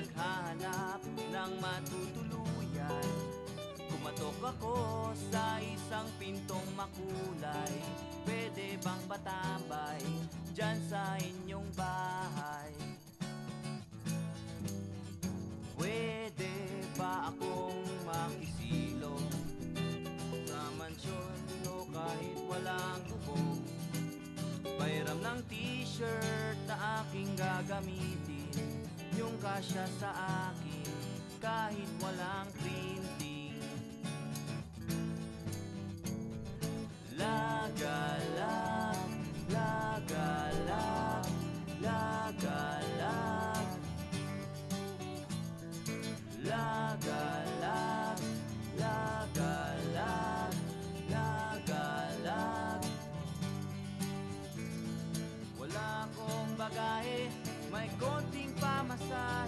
naghahanap ng matutuluyan. Kumatok ako sa isang pintong makulay. Pwede bang patambay dyan sa inyong bahay? Pwede ba akong makisilong Sa mansyon o kahit walang bubong? Bayram ng t-shirt na aking gagamitin kasya sa akin kahit walang printing Wala akong